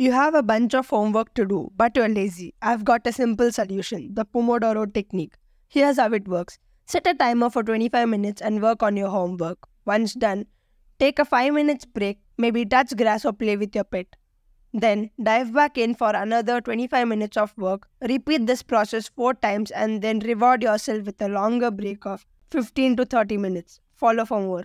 You have a bunch of homework to do, but you're lazy. I've got a simple solution the Pomodoro technique. Here's how it works set a timer for 25 minutes and work on your homework. Once done, take a 5 minutes break, maybe touch grass or play with your pet. Then dive back in for another 25 minutes of work. Repeat this process 4 times and then reward yourself with a longer break of 15 to 30 minutes. Follow for more.